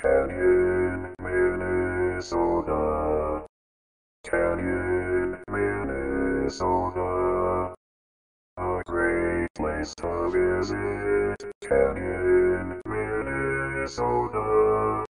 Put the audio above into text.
Canyon, Minnesota. Canyon, Minnesota. A great place to visit. Canyon, Minnesota.